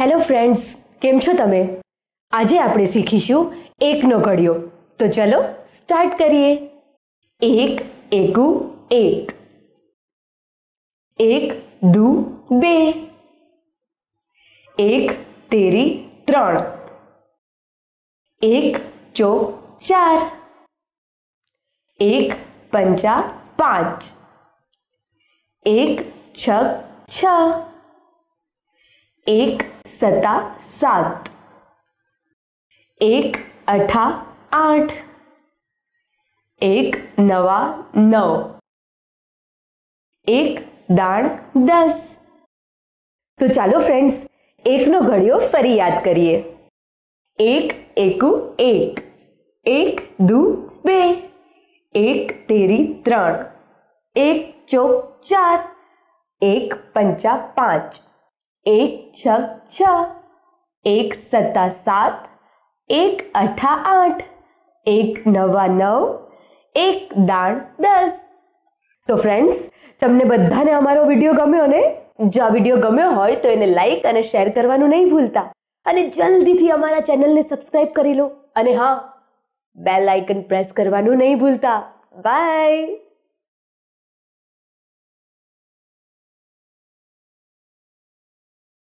Hello friends કેમ છો તમે આજે આપણે શીખીશું એકનો ઘડિયો તો ચલો સ્ટાર્ટ કરીએ એક એકુ એક એક દુ બે એક તેરી ત્રણ એક ચોક ચાર એક પંચા પાંચ એક છક છ એક સતા સાત એક અઠા આઠ એક નવા નવ એક દાણ દસ તો ચાલો ફ્રેન્ડ્સ એકનો ઘડિયો ફરી યાદ કરીએ એક એકુ એક એક દુ બે એક તેરી ત્રણ એક ચોક ચાર એક પંચા પાંચ એક છક છ, એક સત્તા સાત, એક અઠા આઠ, એક નવા નવ, એક દાણ દસ. તો ફ્રેન્ડ્સ તમને બધાને અમારો વીડિયો ગમ્યો ને? જો આ વીડિયો ગમ્યો હોય તો એને લાઈક અને શેર કરવાનું નહીં ભૂલતા. અને જલ્દીથી અમારા ચેનલને સબસ્ક્રાઇબ કરી લો. અને હા બેલ આઇકન પ્રેસ કરવાનું નહીં ભૂલતા. બાય